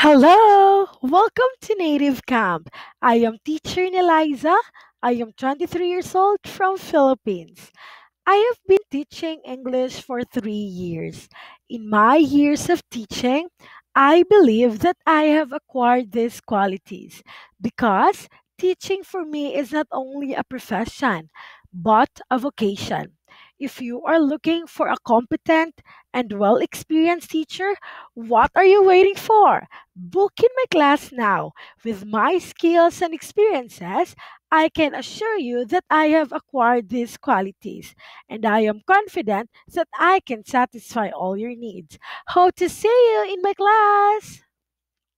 Hello! Welcome to Native Camp. I am teacher Nelaiza. I am 23 years old from Philippines. I have been teaching English for 3 years. In my years of teaching, I believe that I have acquired these qualities because teaching for me is not only a profession but a vocation. If you are looking for a competent and well experienced teacher, what are you waiting for? Book in my class now. With my skills and experiences, I can assure you that I have acquired these qualities, and I am confident that I can satisfy all your needs. Hope to see you in my class.